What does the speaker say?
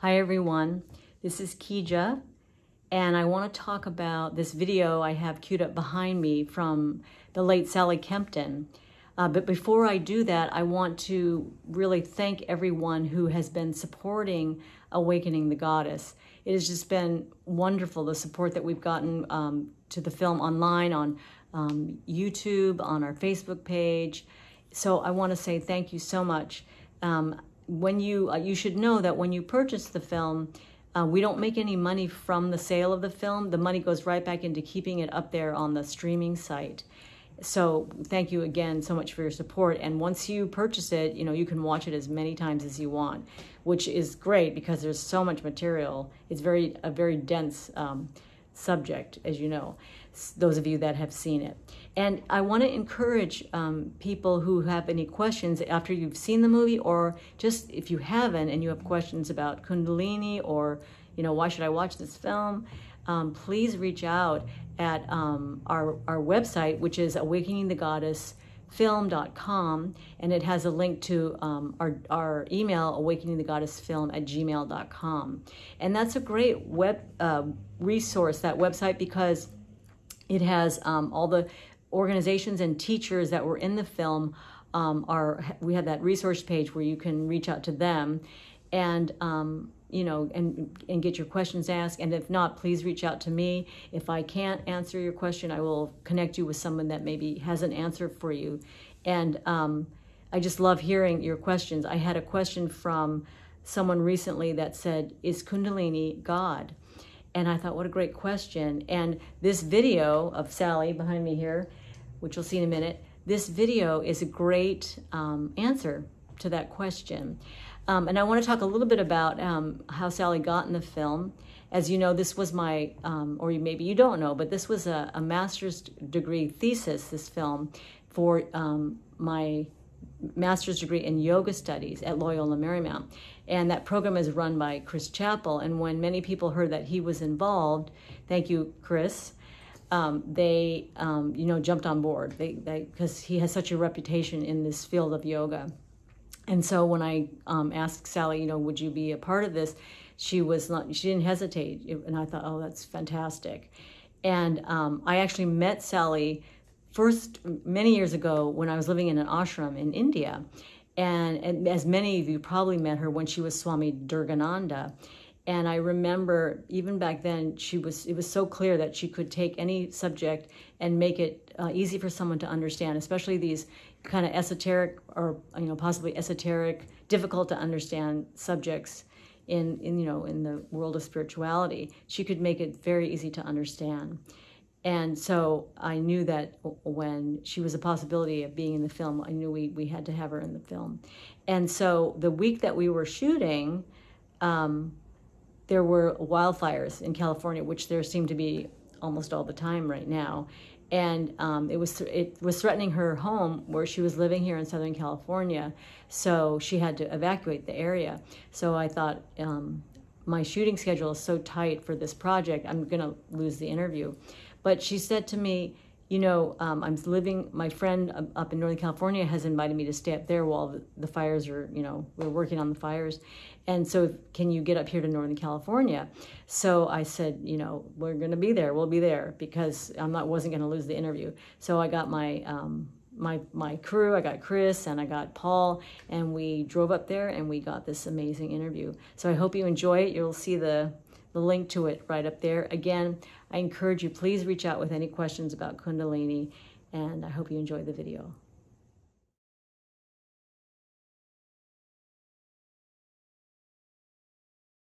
Hi everyone, this is Kija and I want to talk about this video I have queued up behind me from the late Sally Kempton. Uh, but before I do that, I want to really thank everyone who has been supporting Awakening the Goddess. It has just been wonderful, the support that we've gotten um, to the film online, on um, YouTube, on our Facebook page. So I want to say thank you so much. Um, when you uh, you should know that when you purchase the film, uh, we don't make any money from the sale of the film. The money goes right back into keeping it up there on the streaming site. So thank you again so much for your support. And once you purchase it, you know you can watch it as many times as you want, which is great because there's so much material. It's very a very dense um, subject, as you know, those of you that have seen it. And I want to encourage um, people who have any questions after you've seen the movie, or just if you haven't and you have questions about Kundalini or, you know, why should I watch this film? Um, please reach out at um, our, our website, which is Awakening the Goddess film.com and it has a link to um, our, our email awakening the goddess film at gmail.com and that's a great web uh, resource that website because it has um, all the organizations and teachers that were in the film um, are we have that resource page where you can reach out to them and um, you know, and, and get your questions asked. And if not, please reach out to me. If I can't answer your question, I will connect you with someone that maybe has an answer for you. And um, I just love hearing your questions. I had a question from someone recently that said, Is Kundalini God? And I thought, what a great question. And this video of Sally behind me here, which you'll see in a minute, this video is a great um, answer to that question. Um, and I want to talk a little bit about um, how Sally got in the film. As you know, this was my, um, or maybe you don't know, but this was a, a master's degree thesis, this film, for um, my master's degree in yoga studies at Loyola Marymount. And that program is run by Chris Chapple. And when many people heard that he was involved, thank you, Chris, um, they, um, you know, jumped on board. Because he has such a reputation in this field of yoga. And so when I um, asked Sally, you know, would you be a part of this? She was not, she didn't hesitate. And I thought, oh, that's fantastic. And um, I actually met Sally first many years ago when I was living in an ashram in India. And, and as many of you probably met her when she was Swami Durgananda. And I remember even back then, she was it was so clear that she could take any subject and make it uh, easy for someone to understand, especially these kind of esoteric or you know possibly esoteric, difficult to understand subjects in in you know in the world of spirituality. She could make it very easy to understand. And so I knew that when she was a possibility of being in the film, I knew we, we had to have her in the film. And so the week that we were shooting, um, there were wildfires in California, which there seem to be almost all the time right now. And um, it was it was threatening her home where she was living here in Southern California, so she had to evacuate the area. So I thought um, my shooting schedule is so tight for this project, I'm to lose the interview. But she said to me, you know, um, I'm living, my friend up in Northern California has invited me to stay up there while the fires are, you know, we're working on the fires. And so, can you get up here to Northern California? So I said, you know, we're going to be there. We'll be there because I'm not, wasn't going to lose the interview. So I got my, um, my, my crew, I got Chris and I got Paul, and we drove up there and we got this amazing interview. So I hope you enjoy it. You'll see the, the link to it right up there. Again, I encourage you, please reach out with any questions about Kundalini, and I hope you enjoy the video.